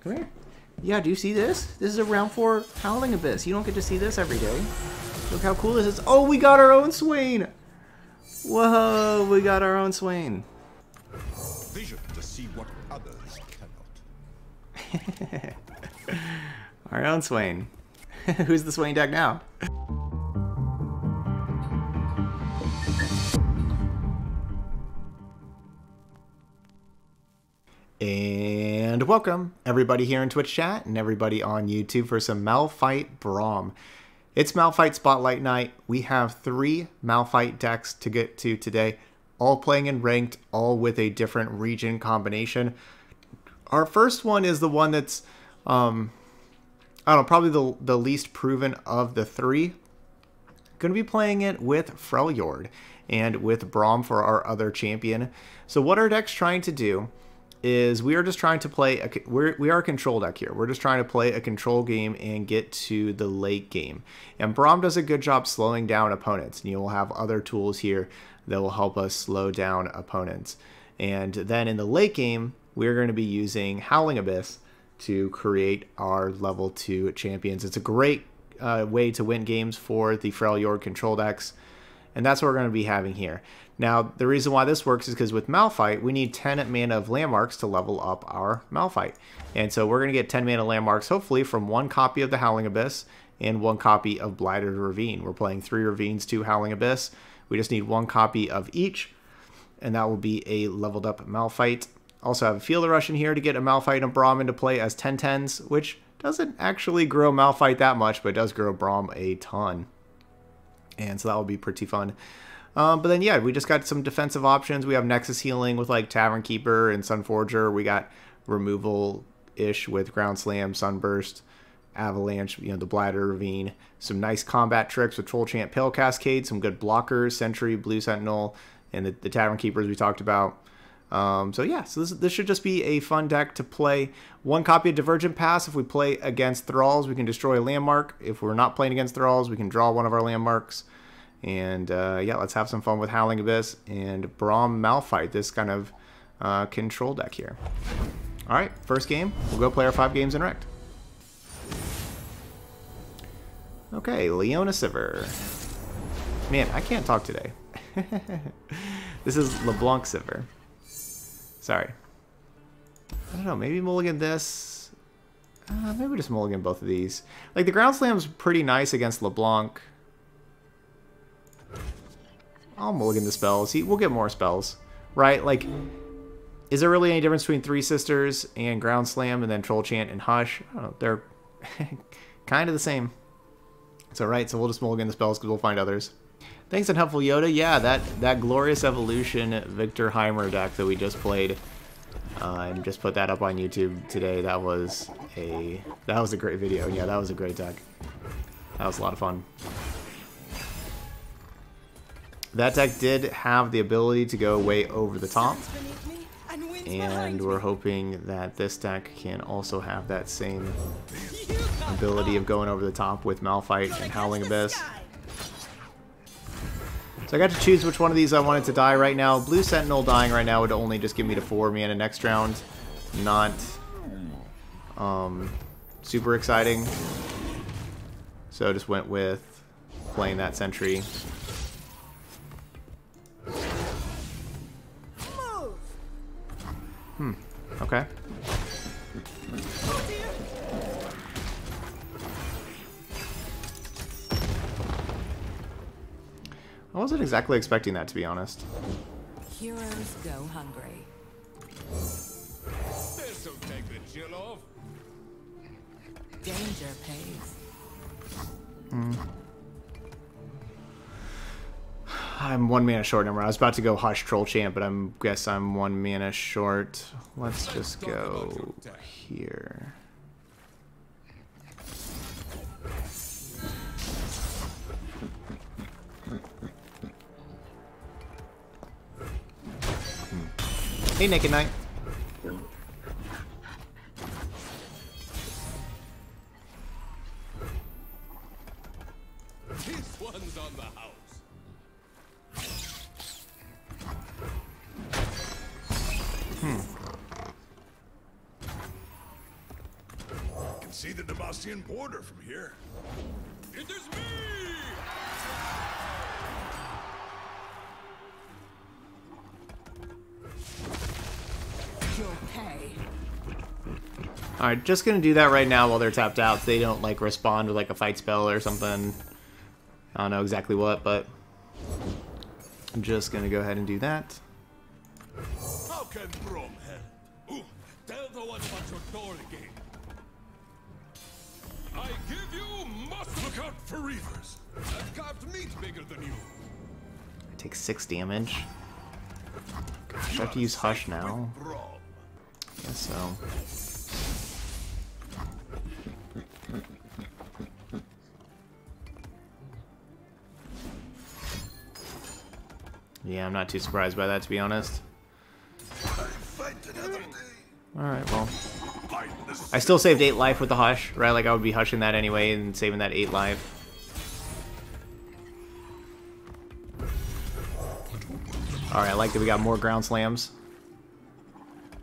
Come here. Yeah, do you see this? This is a round four Howling Abyss. You don't get to see this every day. Look how cool this is. Oh, we got our own Swain! Whoa, we got our own Swain. Vision to see what others cannot. our own Swain. Who's the Swain deck now? And welcome everybody here in Twitch chat and everybody on YouTube for some Malphite Braum. It's Malphite Spotlight Night. We have three Malphite decks to get to today, all playing in ranked, all with a different region combination. Our first one is the one that's, um, I don't know, probably the, the least proven of the three. Going to be playing it with Freljord and with Braum for our other champion. So what our deck's trying to do is we are just trying to play a, we're, we are a control deck here. We're just trying to play a control game and get to the late game. And Braum does a good job slowing down opponents. And you'll have other tools here that will help us slow down opponents. And then in the late game, we're going to be using Howling Abyss to create our level 2 champions. It's a great uh, way to win games for the Freljord control decks. And that's what we're going to be having here. Now, the reason why this works is because with Malphite, we need 10 mana of landmarks to level up our Malphite. And so we're going to get 10 mana landmarks, hopefully, from one copy of the Howling Abyss and one copy of Blighted Ravine. We're playing three Ravines, two Howling Abyss. We just need one copy of each, and that will be a leveled up Malphite. Also have a Feel the Rush in here to get a Malphite and Braum into play as 10-10s, which doesn't actually grow Malphite that much, but does grow Braum a ton. And so that will be pretty fun. Um, but then, yeah, we just got some defensive options. We have Nexus Healing with like Tavern Keeper and Sunforger. We got removal ish with Ground Slam, Sunburst, Avalanche, you know, the Blighted Ravine. Some nice combat tricks with Troll Chant, Pale Cascade, some good blockers, Sentry, Blue Sentinel, and the, the Tavern Keepers we talked about. Um, so yeah, so this, this should just be a fun deck to play. One copy of Divergent Pass. If we play against Thralls, we can destroy a landmark. If we're not playing against Thralls, we can draw one of our landmarks. And uh, yeah, let's have some fun with Howling Abyss and Braum Malphite, this kind of uh, control deck here. All right, first game. We'll go play our five games in Rect. Okay, Leona Sivir. Man, I can't talk today. this is LeBlanc Sivir. Sorry. I don't know, maybe mulligan this. Uh, maybe just mulligan both of these. Like, the Ground Slam's pretty nice against LeBlanc. I'll mulligan the spells. He, we'll get more spells, right? Like, is there really any difference between Three Sisters and Ground Slam and then Troll Chant and Hush? I don't know. They're kind of the same. So, right, so we'll just mulligan the spells because we'll find others. Thanks, and helpful Yoda. Yeah, that, that Glorious Evolution Viktor Heimer deck that we just played uh, and just put that up on YouTube today. That was a that was a great video. Yeah, that was a great deck. That was a lot of fun. That deck did have the ability to go way over the top. And we're hoping that this deck can also have that same ability of going over the top with Malphite and Howling Abyss. So I got to choose which one of these I wanted to die right now. Blue Sentinel dying right now would only just give me to 4 mana next round. Not um, super exciting. So I just went with playing that Sentry. Hmm. Okay. I wasn't exactly expecting that, to be honest. Heroes go hungry. This'll take the chill off. Danger pays. Hmm. I'm one mana short number. I was about to go Hush Troll Chant, but I am guess I'm one mana short. Let's just go here. Hey, Naked Knight. See the Demacian border from here. It is me! You'll pay. Alright, just gonna do that right now while they're tapped out so they don't like respond with like a fight spell or something. I don't know exactly what, but I'm just gonna go ahead and do that. How can Braum help? Ooh, tell the one about your door again. I give you must look out for reavers. That carved meat bigger than you. I take six damage. Gosh, I have to use Hush now. Guess so. Yeah, I'm not too surprised by that, to be honest. I fight another day. Alright, well. I still saved 8 life with the Hush, right? Like, I would be hushing that anyway and saving that 8 life. Alright, I like that we got more ground slams.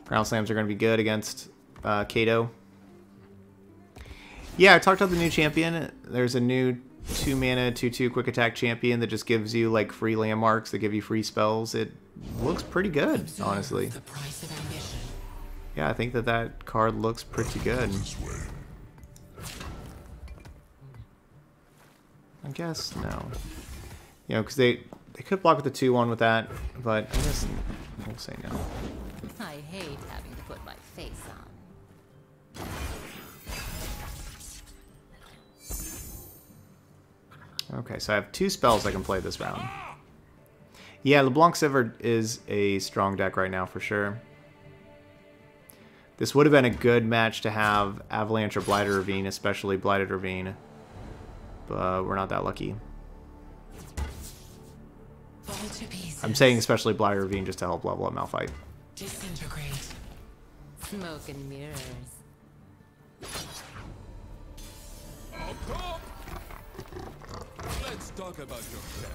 Ground slams are going to be good against uh, Kato. Yeah, I talked about the new champion. There's a new 2 mana, 2 2 quick attack champion that just gives you like free landmarks that give you free spells. It looks pretty good, honestly. Yeah, I think that that card looks pretty good. I guess no. You know, because they they could block with the two one with that, but I guess we'll say no. I hate having to put my face on. Okay, so I have two spells I can play this round. Yeah, LeBlanc Sivir is a strong deck right now for sure. This would have been a good match to have Avalanche or Blighted Ravine, especially Blighted Ravine. But we're not that lucky. Fall to pieces. I'm saying especially Blighted Ravine just to help level up Malphite. Disintegrate. Smoke and mirrors. Let's talk about your deck.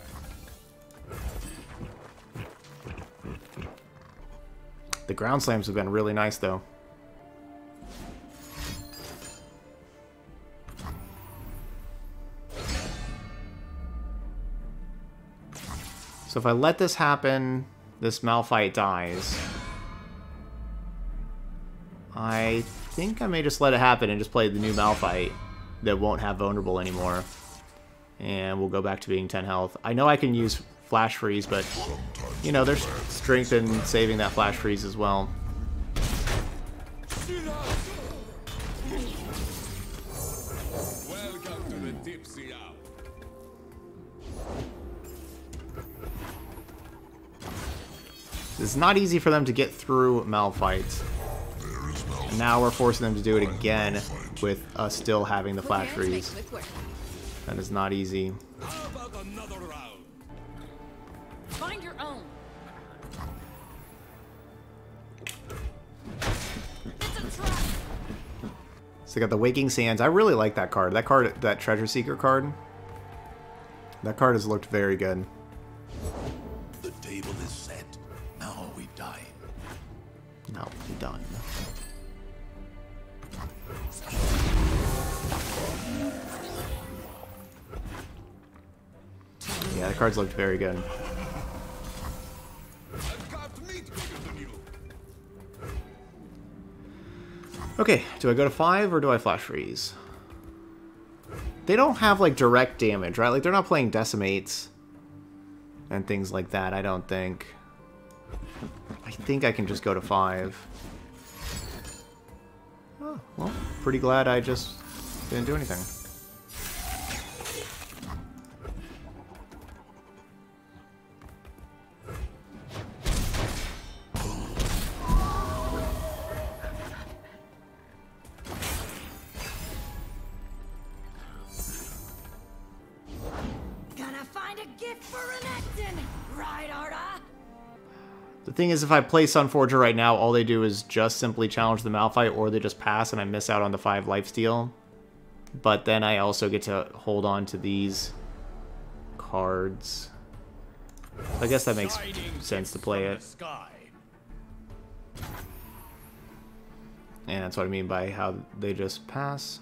The ground slams have been really nice though. So if I let this happen, this Malphite dies. I think I may just let it happen and just play the new Malphite that won't have vulnerable anymore. And we'll go back to being 10 health. I know I can use Flash Freeze, but, you know, there's strength in saving that Flash Freeze as well. It's not easy for them to get through Malphite. And now we're forcing them to do it again with us still having the Flash Freeze. That is not easy. How about another round? Find your own. It's a trap. So they got the Waking Sands. I really like that card. That card, that Treasure Seeker card. That card has looked very good. Yeah, the card's looked very good. Okay, do I go to five or do I flash freeze? They don't have like direct damage, right? Like they're not playing decimates and things like that. I don't think. I think I can just go to five. Oh, well, pretty glad I just didn't do anything. Thing is, if I play Sunforger right now, all they do is just simply challenge the Malphite, or they just pass and I miss out on the 5 lifesteal. But then I also get to hold on to these cards. I guess that makes sense to play it. And that's what I mean by how they just pass.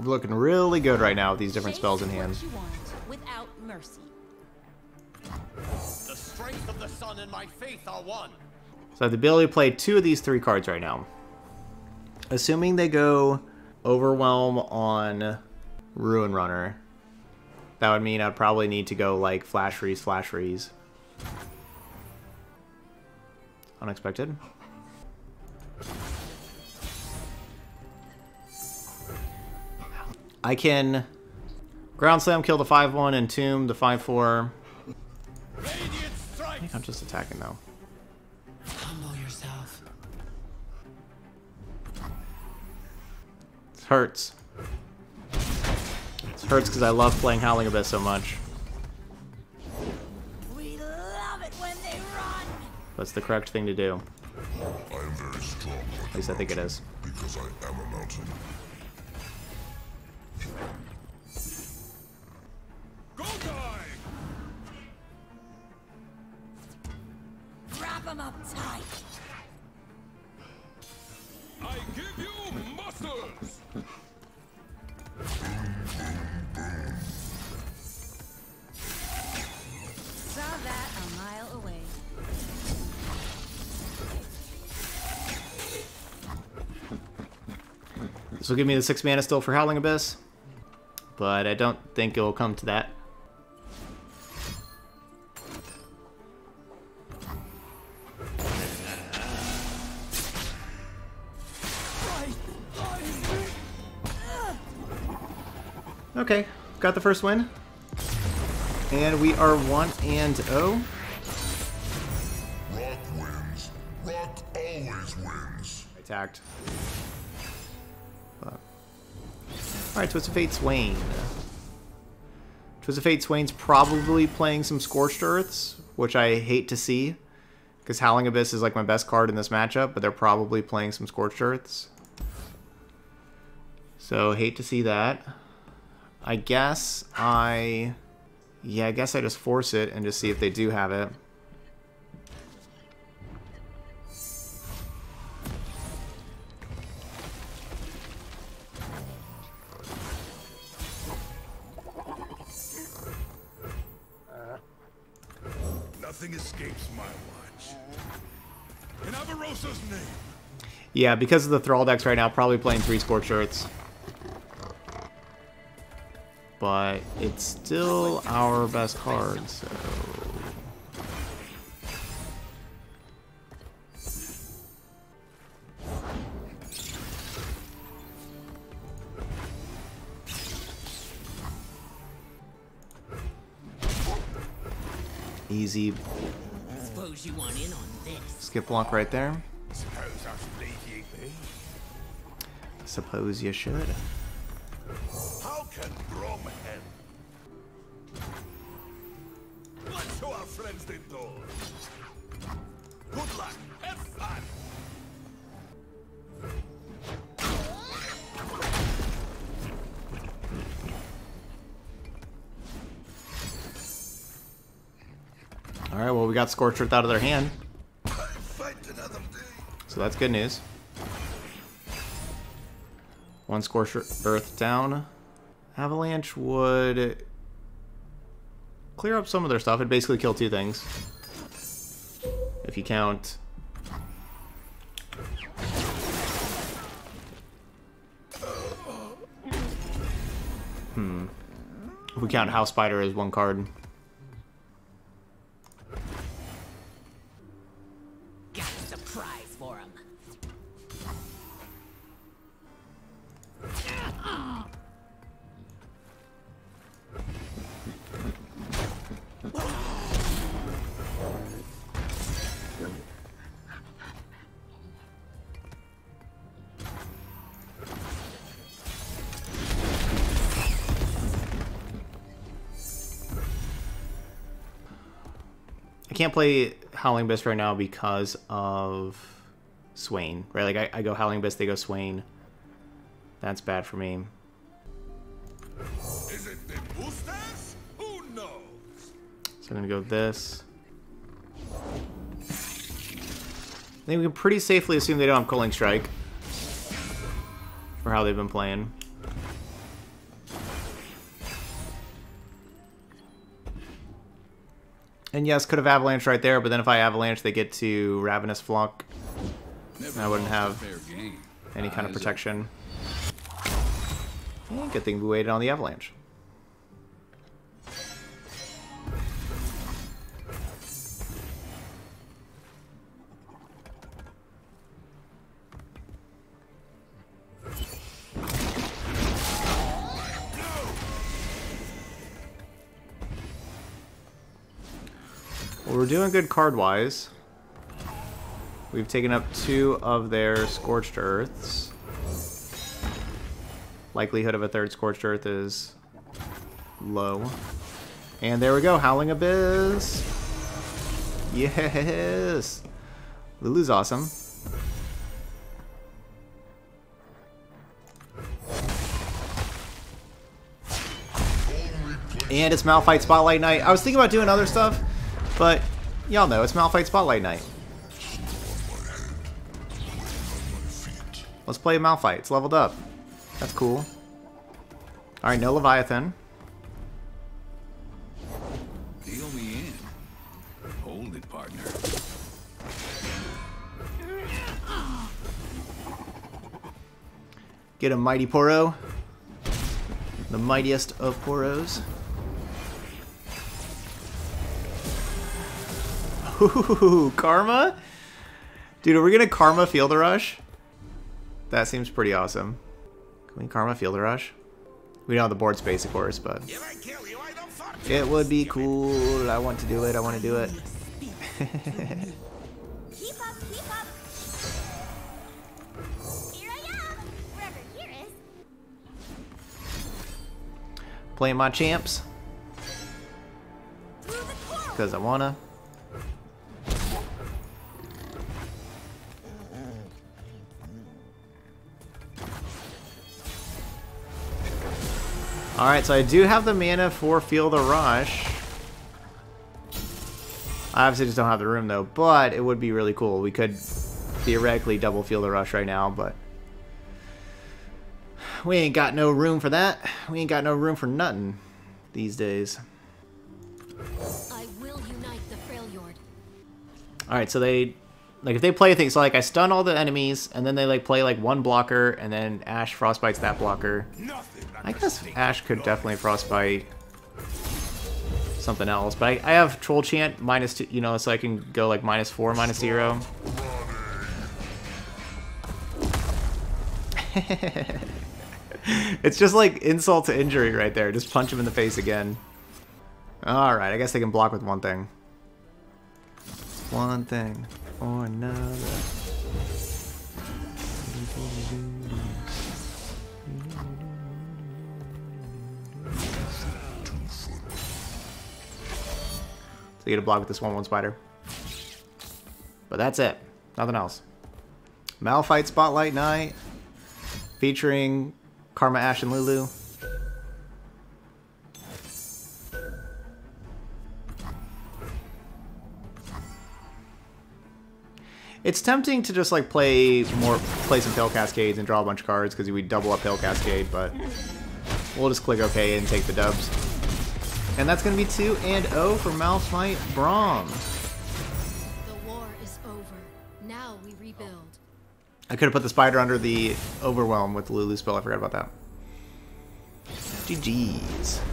We're looking really good right now with these different spells in hand. without mercy. The strength of the sun and my faith are one. So I have the ability to play two of these three cards right now. Assuming they go Overwhelm on Ruin Runner, that would mean I'd probably need to go like Flash Freeze, Flash Freeze. Unexpected. I can Ground Slam, kill the 5-1, and Tomb the 5-4. I think I'm just attacking though. Humble yourself. It hurts. It hurts because I love playing Howling Abyss so much. We love it when they run. That's the correct thing to do. I am very strong At least I think it is. Wrap 'em up tight. I give you muscles. Saw that a mile away. This will give me the six mana still for Howling Abyss, but I don't think it will come to that. Got the first win. And we are 1 and 0. Rock wins. Rock always wins. Attacked. Fuck. Alright, Twisted Fate Swain. Twisted Fate Swain's probably playing some Scorched Earths, which I hate to see. Because Howling Abyss is like my best card in this matchup, but they're probably playing some Scorched Earths. So, hate to see that. I guess I... Yeah, I guess I just force it and just see if they do have it. Nothing escapes my watch. In Avarosa's name. Yeah, because of the Thrall decks right now, probably playing three Scorched Earths. But it's still our best card, so... Easy Suppose you want in on this. skip block right there. Suppose I should leave ye be. Suppose you should. Fun. Alright, well, we got Scorched Earth out of their hand, so that's good news. One Scorched Earth down. Avalanche would clear up some of their stuff. It'd basically kill two things. If you count... Hmm. If we count House Spider as one card. Can't play Howling Abyss right now because of Swain, right? Like I, I go Howling Abyss, they go Swain. That's bad for me. Is it the boosters? Who knows? So I'm gonna go this. I think we can pretty safely assume they don't have Culling Strike. For how they've been playing. And yes, could have Avalanche right there, but then if I Avalanche, they get to Ravenous Flock. Never I wouldn't have. Any kind of protection. Yeah, good thing we waited on the Avalanche. Well, we're doing good card-wise. We've taken up two of their Scorched Earths. Likelihood of a third Scorched Earth is low. And there we go, Howling Abyss! Yes! Lulu's awesome. And it's Malphite Spotlight Night. I was thinking about doing other stuff, but y'all know it's Malphite Spotlight Night. Let's play Malphite. It's leveled up. That's cool. Alright, no Leviathan. Deal me in. Hold it, partner. Get a Mighty Poro. The mightiest of Poros. Ooh, Karma? Dude, are we gonna Karma Feel the Rush? That seems pretty awesome. Can we Karma Feel the Rush? We don't have the board space, of course, but If I kill you, I don't fart. it would be cool. I want to do it. I want to do it. Keep up, keep up. Here I am. Wherever here is. Playing my champs Through the coral. because I wanna. Alright, so I do have the mana for Feel the Rush. I obviously just don't have the room though, but it would be really cool. We could theoretically double Feel the Rush right now, but we ain't got no room for that. We ain't got no room for nothing these days. I will unite the Freljord. Alright, so they like if they play things so like I stun all the enemies and then they like play like one blocker and then Ashe frostbites that blocker. I guess Ashe could definitely frostbite something else, but I, I have troll chant minus two, you know, so I can go like minus four, minus zero. it's just like insult to injury right there. Just punch him in the face again. Alright, I guess they can block with one thing. One thing or another. So you get a block with this 1-1 spider. But that's it. Nothing else. Malphite Spotlight Night. Featuring Karma Ashe and Lulu. It's tempting to just like play more, play some Pale Cascades and draw a bunch of cards because we double up Pale Cascade, but we'll just click OK and take the dubs. And that's going to be 2 and 0 for Malphite Braum. The war is over. Now we rebuild. I could have put the spider under the overwhelm with the Lulu spell. I forgot about that. GG's.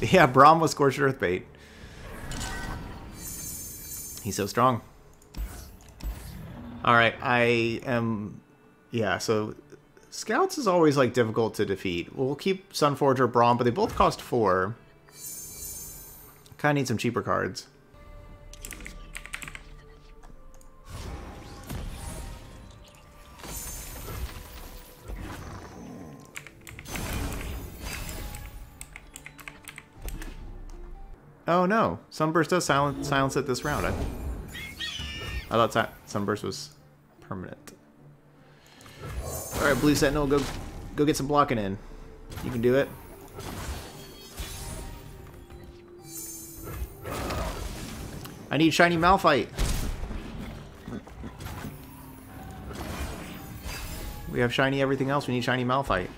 Yeah, Braum was Scorched Earth bait. He's so strong. Alright, I am... Yeah, so... Scouts is always, like, difficult to defeat. We'll keep Sunforger, Braum, but they both cost 4. Kinda need some cheaper cards. Oh no, Sunburst does silence, silence it this round. I, I thought Sunburst was permanent. Alright, Blue Sentinel, go go get some blocking in. You can do it. I need Shiny Malphite. We have Shiny everything else, we need Shiny Malphite.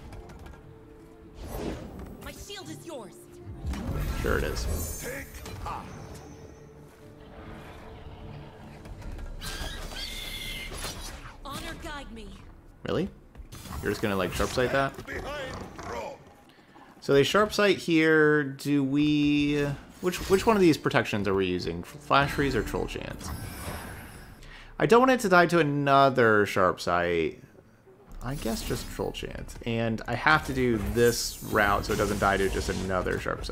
Sharp sight that? So they sharp sight here. Do we? Which which one of these protections are we using? Flash freeze or troll chant? I don't want it to die to another sharp sight. I guess just troll chant, and I have to do this route so it doesn't die to just another sharp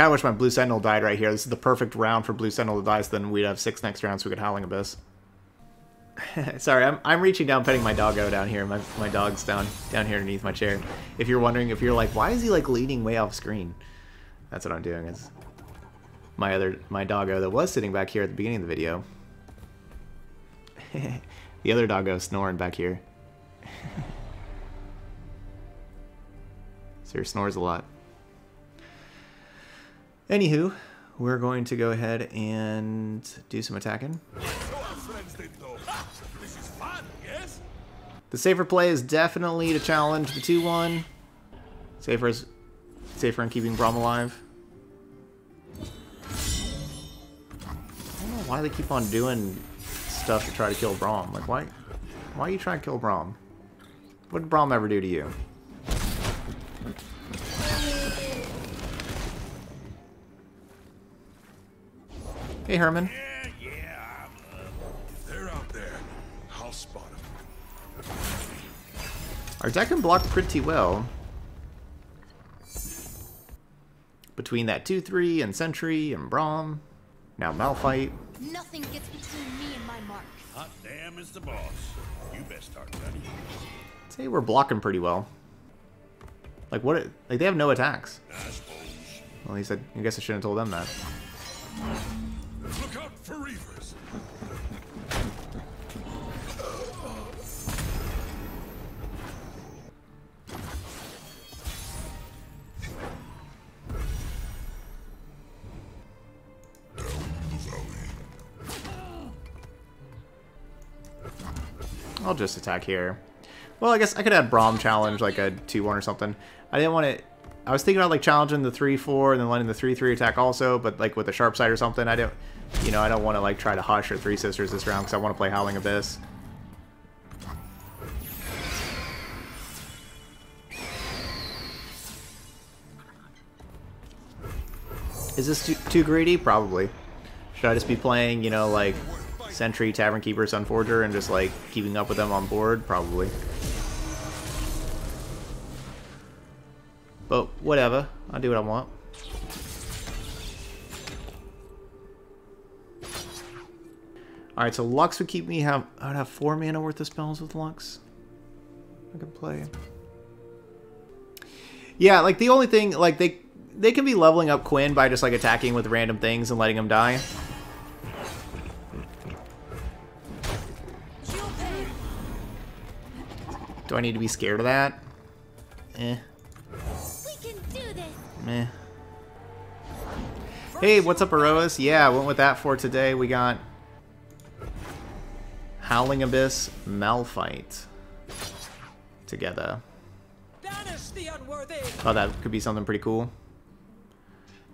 Kind of wish my Blue Sentinel died right here. This is the perfect round for Blue Sentinel to die, so then we'd have six next round, so we could Howling Abyss. Sorry, I'm, I'm reaching down, petting my doggo down here. My, my dog's down down here underneath my chair. If you're wondering, if you're like, why is he like leaning way off screen? That's what I'm doing. Is my other my doggo that was sitting back here at the beginning of the video. the other doggo snoring back here. Sir snores a lot. Anywho, we're going to go ahead and do some attacking. The safer play is definitely to challenge the 2-1. Safer is safer in keeping Braum alive. I don't know why they keep on doing stuff to try to kill Braum. Like, why, why are you trying to kill Braum? What did Braum ever do to you? Hey, Herman. Yeah, yeah. I'm, uh, if they're out there, I'll spot them. Our deck can block pretty well. Between that 2-3 and Sentry and Braum. Now Malphite. Nothing gets between me and my mark. Hot damn is the boss. You best start ready. I'd say we're blocking pretty well. Like what? It, like they have no attacks. I suppose. Well, he said. I guess I shouldn't have told them that. Look out for Reavers. I'll just attack here. Well, I guess I could add Braum challenge like a 2-1 or something. I didn't want to... I was thinking about like challenging the 3-4 and then letting the 3-3 attack also, but like with a sharp sight or something, I don't... You know, I don't want to like try to hush or Three Sisters this round because I want to play Howling Abyss. Is this too, too greedy? Probably. Should I just be playing, you know, like Sentry, Tavern Keeper, Sunforger, and just like keeping up with them on board? Probably. But whatever. I'll do what I want. Alright, so Lux would keep me have I would have four mana worth of spells with Lux. I could play. Yeah, like the only thing like they they can be leveling up Quinn by just like attacking with random things and letting him die. Do I need to be scared of that? Eh, We can do this. meh. Hey, what's up, Aroas? Yeah, I went with that for today. We got Howling Abyss, Malphite together. The unworthy! Oh, that could be something pretty cool.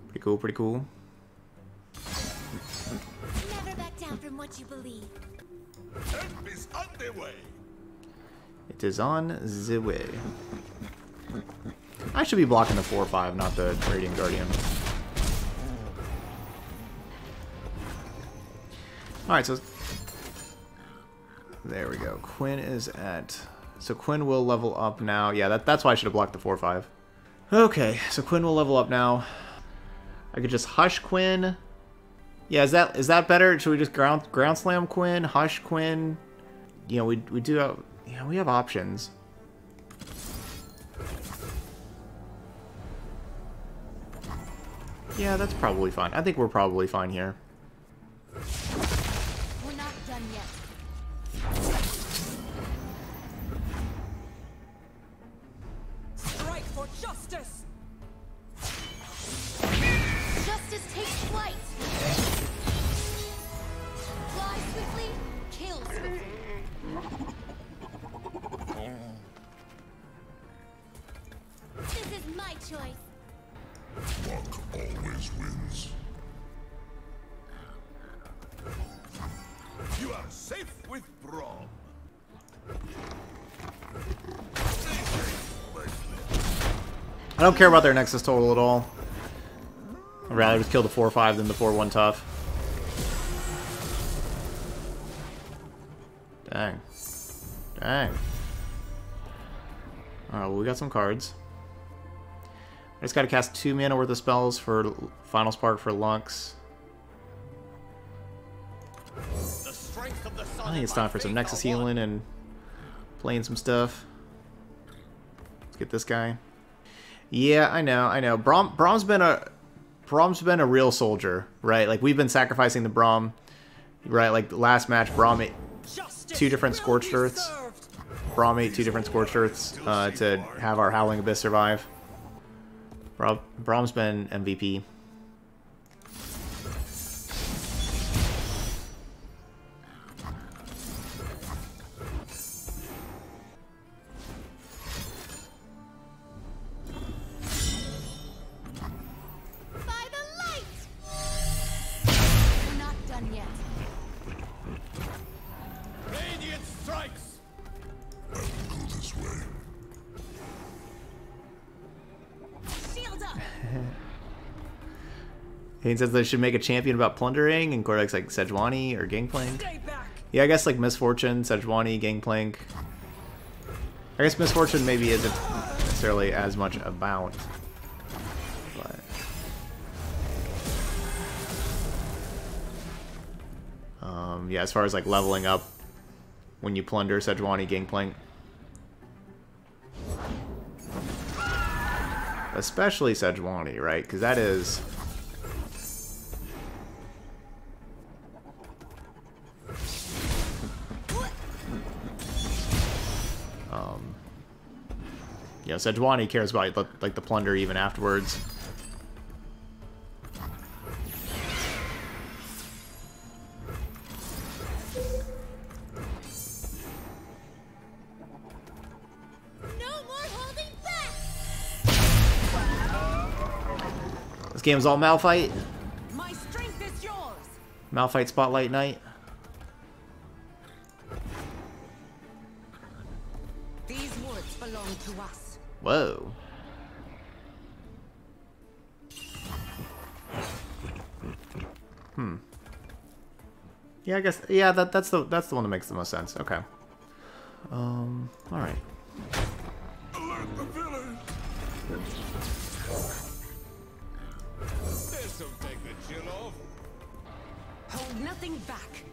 Pretty cool, pretty cool. Never back down from what you believe. Is on the way. It is on the way. I should be blocking the 4-5, not the Radiant Guardian. Alright, so... There we go. Quinn is at... So Quinn will level up now. Yeah, that, that's why I should have blocked the 4-5. Okay, so Quinn will level up now. I could just Hush Quinn. Yeah, is that is that better? Should we just ground ground slam Quinn, Hush Quinn, you know, we, we do have, know, we have options. Yeah, that's probably fine. I think we're probably fine here. Don't care about their Nexus total at all. I'd rather just kill the 4-5 than the 4-1 tough. Dang. Dang. Alright, well, we got some cards. I just gotta cast two mana worth of spells for Final Spark for Lux. I think it's time for some Nexus healing and playing some stuff. Let's get this guy. Yeah, I know, I know. Braum Braum's been a Braum's been a real soldier, right? Like we've been sacrificing the Braum, right? Like last match, Braum ate two different scorched earths. Braum ate two different scorched earths uh, to have our Howling Abyss survive. Braum, Braum's been MVP. He says they should make a champion about plundering, and Cortex like Sejuani or Gangplank. Yeah, I guess like Miss Fortune, Sejuani, Gangplank. I guess Miss Fortune maybe isn't necessarily as much about. But. Um, yeah, as far as like leveling up when you plunder Sejuani, Gangplank. Especially Sejuani, right? Because that is you know, Sejuani cares about the, like the plunder even afterwards. No more holding back! This game's all Malphite. My strength is yours! Malphite Spotlight Night. Yeah, I guess yeah, that that's the that's the one that makes the most sense. Okay. Um, all right. Alert the village. This'll take the chill off. Hold nothing back.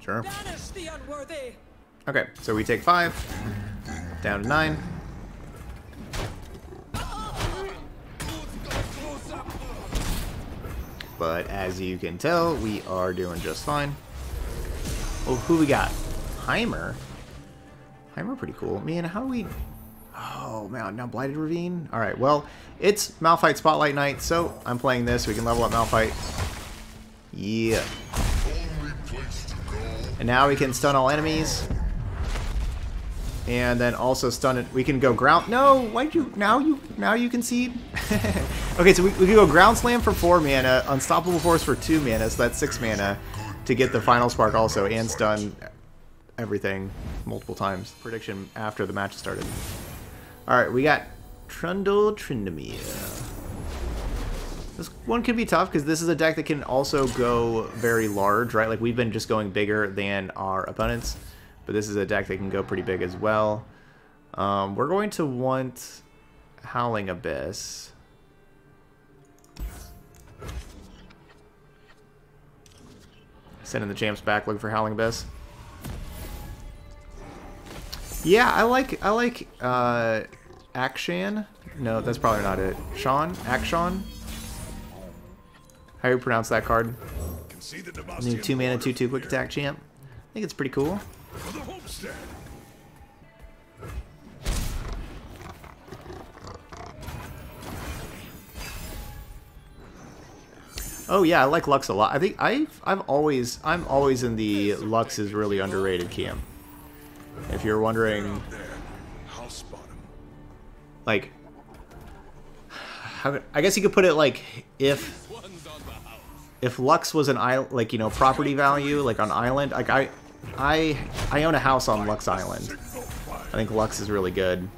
Sure. Banish the unworthy. Okay, so we take 5 down to 9. But as you can tell, we are doing just fine. Oh, who we got? Heimer. Heimer pretty cool. Man, how do we... Oh, man, now Blighted Ravine? Alright, well, it's Malphite Spotlight Night, so I'm playing this. We can level up Malphite. Yeah. And now we can stun all enemies. And then also stun it. We can go ground. No, why'd you? Now you now you concede. okay, so we, we can go ground slam for four mana, unstoppable force for two mana, so that's six mana to get the final spark also and stun everything multiple times. Prediction after the match started. All right, we got Trundle Tryndamere. This one could be tough because this is a deck that can also go very large, right? Like we've been just going bigger than our opponents, but this is a deck that can go pretty big as well. Um, we're going to want Howling Abyss. Sending the champs back looking for Howling Abyss. Yeah, I like I like uh Akshan. No, that's probably not it. Sean? Akshan? How do you pronounce that card? Can see the New 2 mana border 2 2 from quick attack champ. I think it's pretty cool. For the homestead. Oh yeah, I like Lux a lot. I think I've I've always I'm always in the Lux is really underrated camp. If you're wondering, There. I'll spot him. like, I guess you could put it like if One's on the house. if Lux was an island, like you know, property value, like on island. Like I, I, I own a house on Lux Island. I think Lux is really good.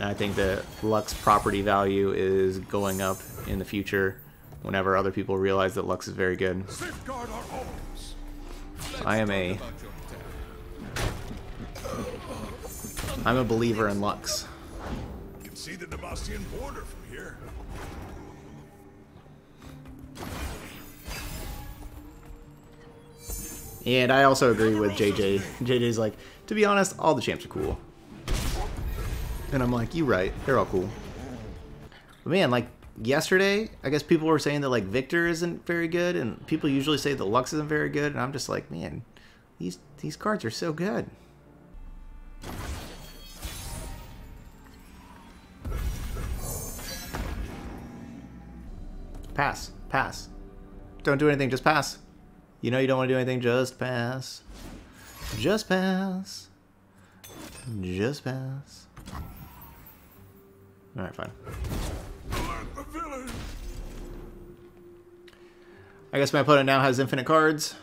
And I think that Lux property value is going up in the future. Whenever other people realize that Lux is very good. I am a, I'm a believer in Lux. And I also agree with JJ. JJ's like, to be honest, all the champs are cool. And I'm like, you right, they're all cool. But man, like yesterday, I guess people were saying that like Viktor isn't very good, and people usually say that Lux isn't very good, and I'm just like, man, these these cards are so good. Pass, pass. Don't do anything, just pass. You know you don't want to do anything, just pass. Just pass. Just pass. Alright, fine. Alert the village. I guess my opponent now has infinite cards.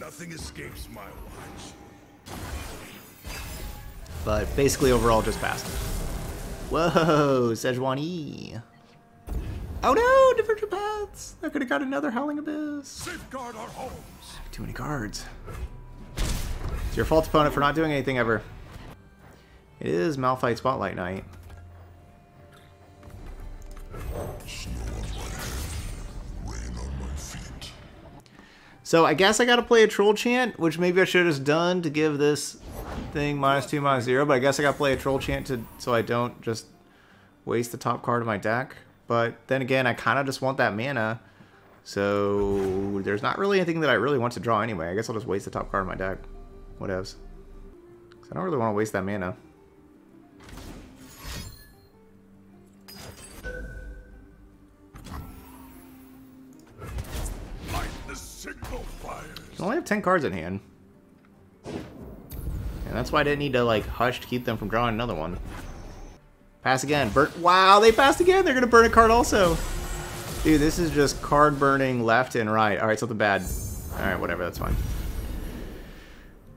Nothing escapes my watch. But basically, overall, just passed. Whoa, Sejuani. Oh no, divergent paths. I could have got another Howling Abyss. Safeguard our homes. Too many cards. It's your fault, opponent, for not doing anything ever. It is Malphite Spotlight Night. Snow on my head, rain on my feet. So I guess I gotta play a Troll Chant, which maybe I should have just done to give this thing minus two, minus zero, but I guess I gotta play a Troll Chant to so I don't just waste the top card of my deck. But then again, I kind of just want that mana, so there's not really anything that I really want to draw anyway. I guess I'll just waste the top card of my deck. Whatevs. 'Cause I don't really want to waste that mana. Light the signal fires. I only have 10 cards in hand. And that's why I didn't need to, like, hush to keep them from drawing another one. Pass again. Burn. Wow, they passed again. They're going to burn a card also. Dude, this is just card burning left and right. All right, something bad. All right, whatever. That's fine.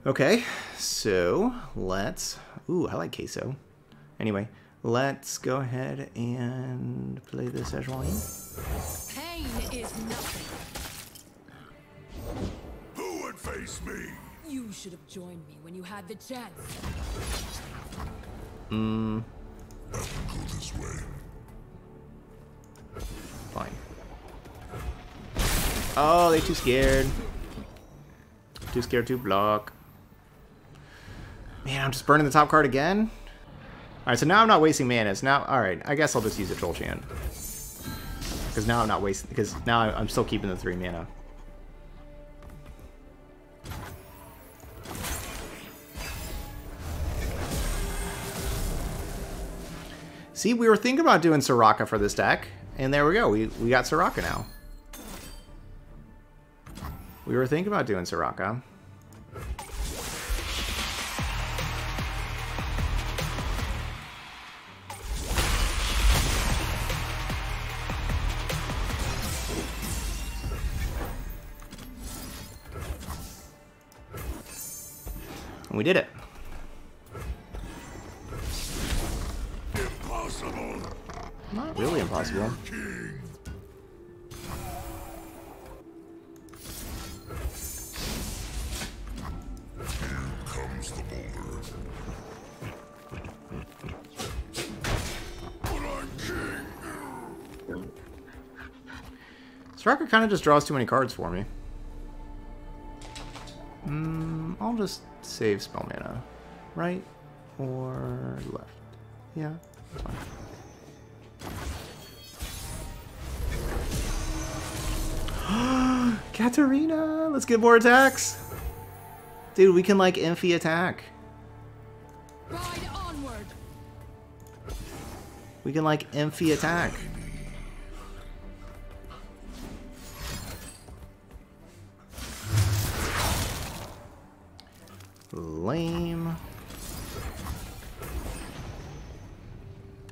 Okay, so let's... Ooh, I like queso. Anyway, let's go ahead and play this Sejuani. Pain is nothing. Who would face me? You should have joined me when you had the chance. Mmm, Go this way. fine. Oh, they too scared. Too scared to block. Man, I'm just burning the top card again? Alright, so now I'm not wasting mana. Now, alright, I guess I'll just use a Troll Chant. Because now I'm not wasting, because now I'm still keeping the three mana. See, we were thinking about doing Soraka for this deck, and there we go. We, we got Soraka now. We were thinking about doing Soraka. We did it. Really impossible. Striker kind of just draws too many cards for me. Mm, I'll just save spell mana. Right or left? Yeah, Katarina! Let's get more attacks! Dude, we can like Infi attack. Ride onward. We can like Infi attack. Lame.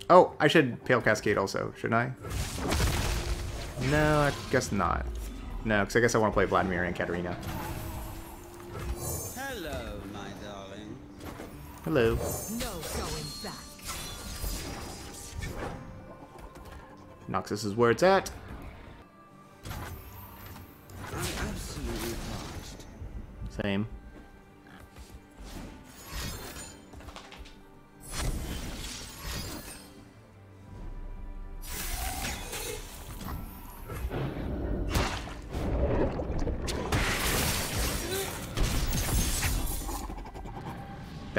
Oh, I should Pale Cascade also, shouldn't I? No, I guess not. No, because I guess I want to play Vladimir and Katarina. Hello, my darling. Hello. No going back. Noxus is where it's at. I'm absolutely. Same.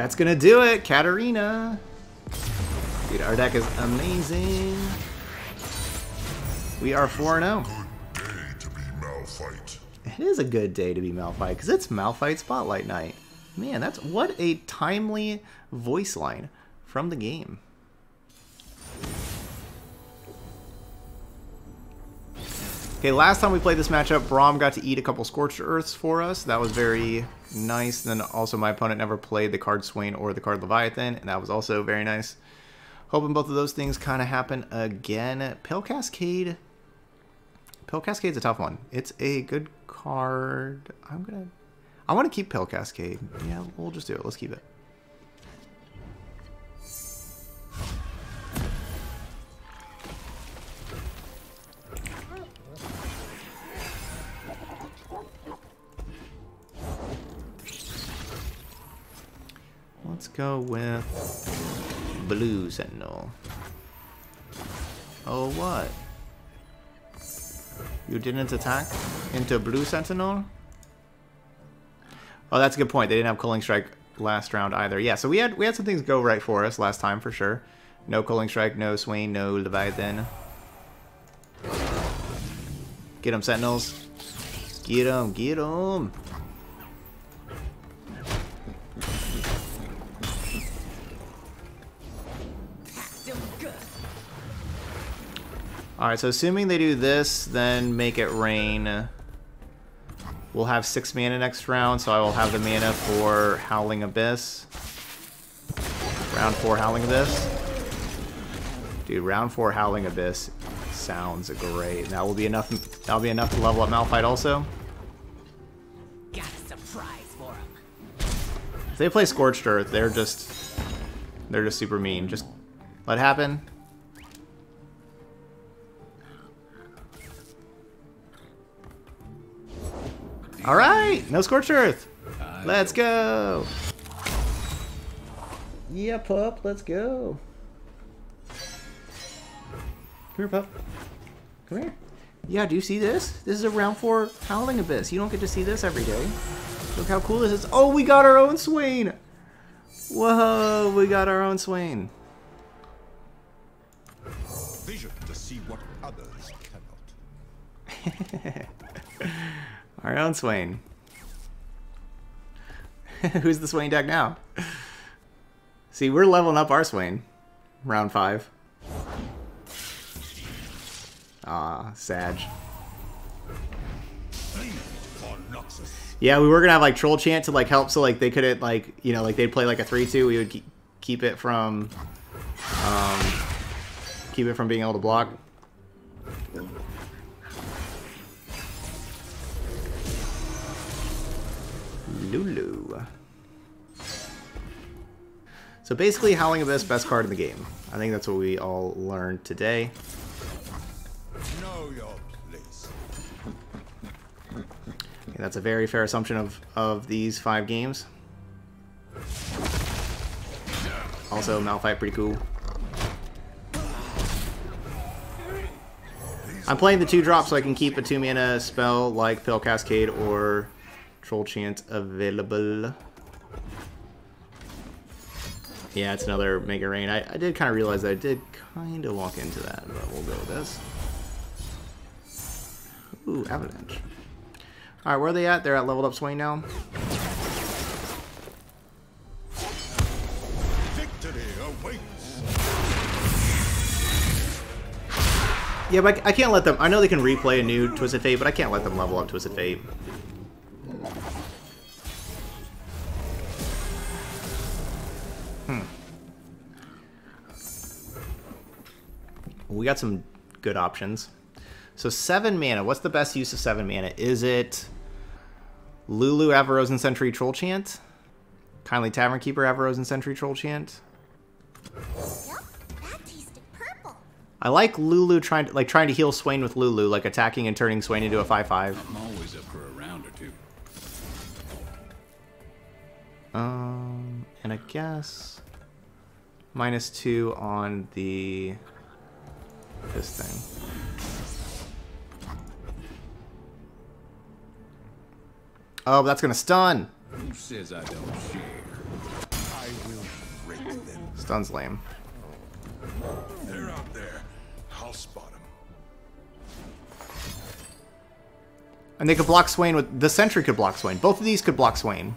That's gonna do it, Katarina. Dude, our deck is amazing. We are 4-0. Good day to be Malphite. It is a good day to be Malphite because it's Malphite Spotlight Night. Man, that's what a timely voice line from the game. Okay, last time we played this matchup, Braum got to eat a couple Scorched Earths for us. That was very nice. Then also my opponent never played the card Swain or the card Leviathan, and that was also very nice. Hoping both of those things kind of happen again. Pale Cascade. Pale Cascade's a tough one. It's a good card. I'm gonna. I want to keep Pale Cascade. Yeah, we'll just do it. Let's keep it. Go with Blue Sentinel. Oh, what? You didn't attack into Blue Sentinel? Oh, that's a good point. They didn't have Culling Strike last round either. Yeah, so we had we had some things go right for us last time for sure. No Culling Strike, no Swain, no Leviathan. Get him, Sentinels. Get him, get him. Alright, so assuming they do this, then make it rain. We'll have six mana next round, so I will have the mana for Howling Abyss. Round four Howling Abyss. Dude, round four Howling Abyss sounds great. That will be enough. That'll be enough to level up Malphite also. Got a surprise for him. If they play Scorched Earth, they're just they're just super mean. Just let it happen. All right, no Scorched Earth. Let's go. Yeah, pup, let's go. Come here, pup. Come here. Yeah, do you see this? This is a round four Howling Abyss. You don't get to see this every day. Look how cool this is. Oh, we got our own Swain. Whoa, we got our own Swain. Vision to see what others cannot. Our own Swain. Who's the Swain deck now? See, we're leveling up our Swain. Round five. Ah, Sag. Yeah, we were gonna have like Troll Chant to like help, so like they couldn't like you know like they'd play like a three-two. We would keep it from um keep it from being able to block. Lulu. So basically, Howling Abyss best card in the game. I think that's what we all learned today. That's a very fair assumption of, of these five games. Also, Malphite pretty cool. I'm playing the two drops so I can keep a two mana spell like Pale Cascade or Troll Chant available. Yeah, it's another Make It Rain. I, I did kind of realize that I did kind of walk into that, but we'll go with this. Ooh, Avalanche. Alright, where are they at? They're at leveled up Swain now. Victory awaits. Yeah, but I can't let them... I know they can replay a new Twisted Fate, but I can't let them level up Twisted Fate. Hmm. We got some good options. So seven mana. What's the best use of seven mana? Is it Lulu, Avarosan, and Sentry Troll Chant? Kindly Tavern Keeper, Avarosan, and Sentry Troll Chant? That tasted purple. I like Lulu trying to like trying to heal Swain with Lulu, like attacking and turning Swain into a five five. Guess minus two on the this thing. Oh, that's gonna stun. Who says I don't share? I will break them. Stun's lame. They're out there. I'll spot them. And they could block Swain with the Sentry could block Swain. Both of these could block Swain.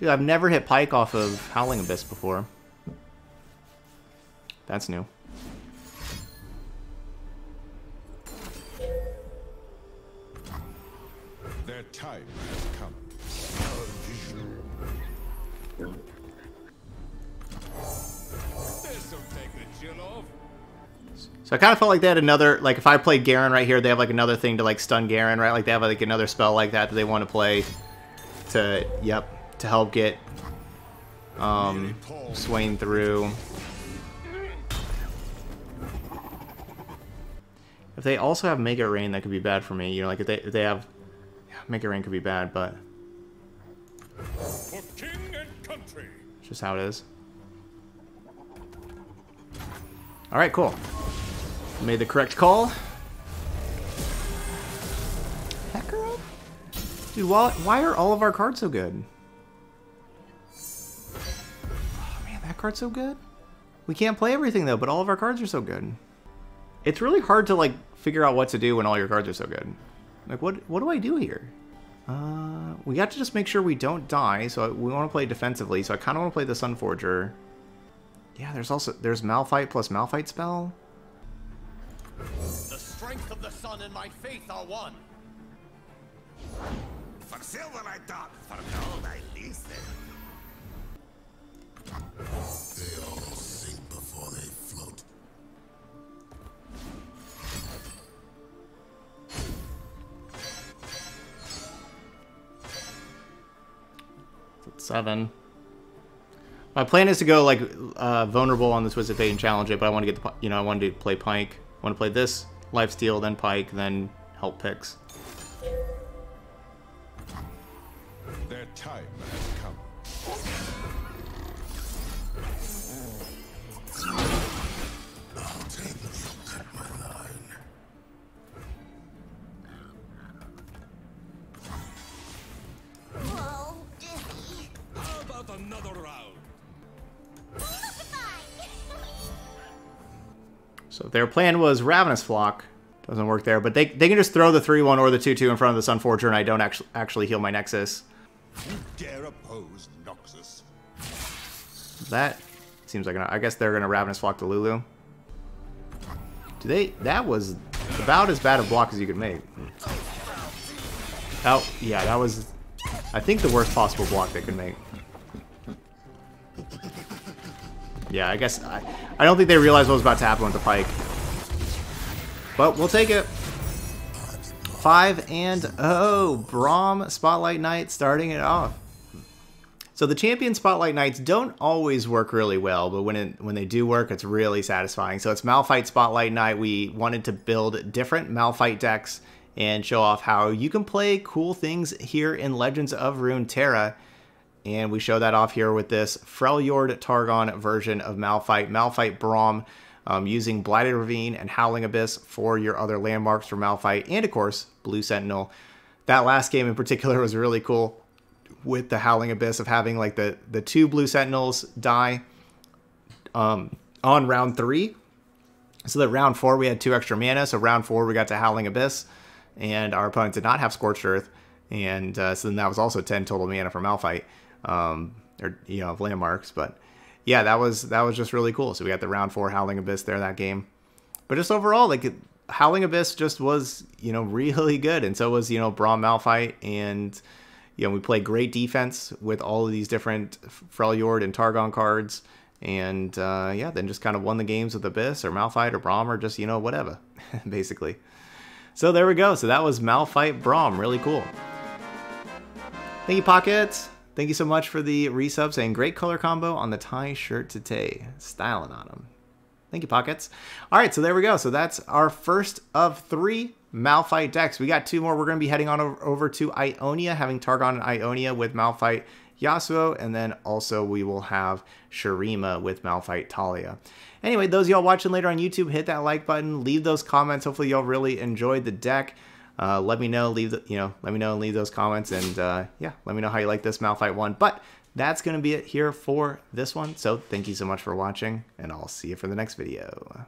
Dude, I've never hit Pike off of Howling Abyss before. That's new. Their time has come. Our vision. This'll take the chill off. So I kind of felt like they had another, like if I played Garen right here, they have like another thing to like stun Garen, right? Like they have like another spell like that that they want to play to, yep, to help get um, Swain through. If they also have Make It Rain, that could be bad for me. You know, like if they, if they have, yeah, Make It Rain could be bad, but For king and country. it's just how it is. All right, cool. Made the correct call. Heckaro? Dude, why, why are all of our cards so good? Card's so good. We can't play everything, though, but all of our cards are so good. It's really hard to, like, figure out what to do when all your cards are so good. Like, what, what do I do here? Uh, we got to just make sure we don't die, so we want to play defensively, so I kind of want to play the Sunforger. Yeah, there's also, there's Malphite plus Malphite spell. The strength of the sun and my faith are one. For silver I thought, for gold I leased it. They all sink before they float. Seven. My plan is to go like uh, vulnerable on the Twisted Fate and challenge it, but I want to get the you know I wanted to play Pike. I want to play this life steal, then Pike, then help picks. Their time So their plan was Ravenous Flock. Doesn't work there, but they, they can just throw the 3-1 or the 2-2 in front of the Sunforger and I don't actually actually heal my Nexus. You dare oppose Noxus? That seems like an, I guess they're gonna Ravenous Flock to Lulu. Do they? That was about as bad a block as you could make. Oh yeah, that was, I think the worst possible block they could make. Yeah, I guess I, I don't think they realized what was about to happen with the pike. But we'll take it. Five and oh, Braum Spotlight Night starting it off. So the champion spotlight nights don't always work really well, but when it, when they do work, it's really satisfying. So it's Malphite Spotlight Night. We wanted to build different Malphite decks and show off how you can play cool things here in Legends of Runeterra. And we show that off here with this Freljord Targon version of Malphite, Malphite Braum, um, using Blighted Ravine and Howling Abyss for your other landmarks for Malphite, and of course, Blue Sentinel. That last game in particular was really cool with the Howling Abyss of having like the, the two Blue Sentinels die um, on round three. So that round four we had two extra mana. So round four we got to Howling Abyss, and our opponent did not have Scorched Earth, and uh, so then that was also ten total mana for Malphite, um, or you know of landmarks. But yeah, that was that was just really cool. So we got the round four Howling Abyss there that game, but just overall like Howling Abyss just was you know really good, and so was you know Braum Malphite, and you know we played great defense with all of these different Freljord and Targon cards and uh, yeah, then just kind of won the games with Abyss or Malphite or Braum or just you know whatever, basically. So there we go. So that was Malphite Braum, really cool. Thank you, Pockets. Thank you so much for the resubs and great color combo on the tie shirt today. Styling on them. Thank you, Pockets. All right, so there we go. So that's our first of three Malphite decks. We got two more. We're going to be heading on over to Ionia, having Targon and Ionia with Malphite Yasuo, and then also we will have Shurima with Malphite Taliyah. Anyway, those y'all watching later on YouTube, hit that like button, leave those comments. Hopefully y'all really enjoyed the deck. Uh, let me know, leave the, you know, let me know and leave those comments, and uh, yeah, let me know how you like this Malphite one. But that's going to be it here for this one. So thank you so much for watching, and I'll see you for the next video.